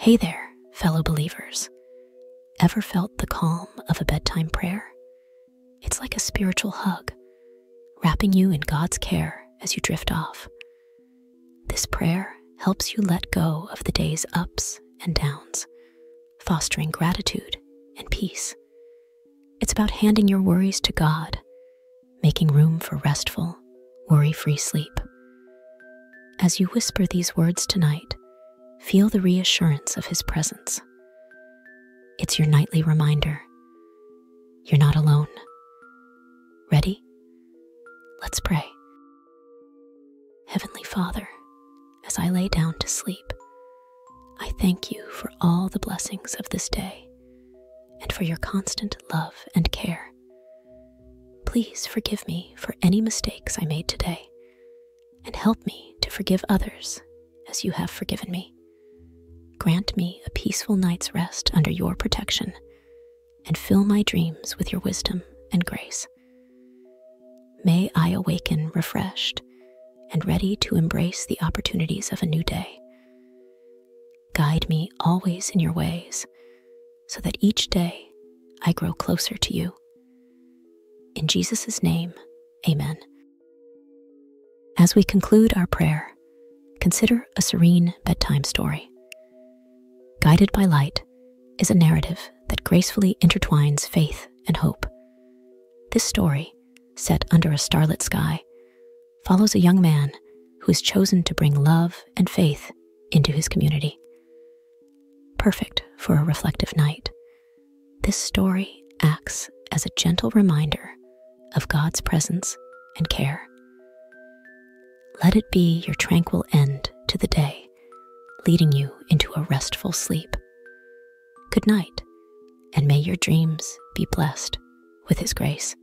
Hey there, fellow believers. Ever felt the calm of a bedtime prayer? It's like a spiritual hug, wrapping you in God's care as you drift off. This prayer helps you let go of the day's ups and downs, fostering gratitude and peace. It's about handing your worries to God, making room for restful, worry free sleep. As you whisper these words tonight, feel the reassurance of His presence. It's your nightly reminder you're not alone. Ready? Let's pray. Heavenly Father, as I lay down to sleep, I thank you for all the blessings of this day and for your constant love and care. Please forgive me for any mistakes I made today and help me to forgive others as you have forgiven me. Grant me a peaceful night's rest under your protection and fill my dreams with your wisdom and grace. May I awaken refreshed and ready to embrace the opportunities of a new day. Guide me always in your ways so that each day I grow closer to you. In Jesus' name, amen. As we conclude our prayer, consider a serene bedtime story. Guided by Light is a narrative that gracefully intertwines faith and hope. This story, set under a starlit sky, follows a young man who is chosen to bring love and faith into his community. Perfect for a reflective night, this story acts as a gentle reminder of God's presence and care. Let it be your tranquil end to the day, leading you into a restful sleep. Good night, and may your dreams be blessed with His grace.